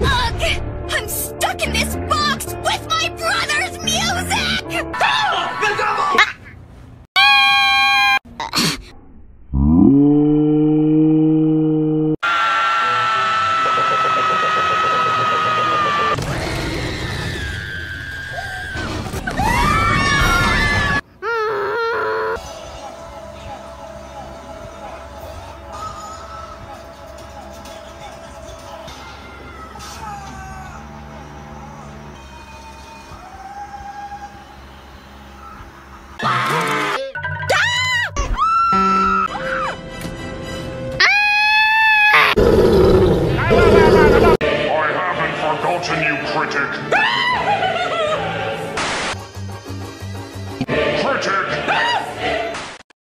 Ugh! Critic!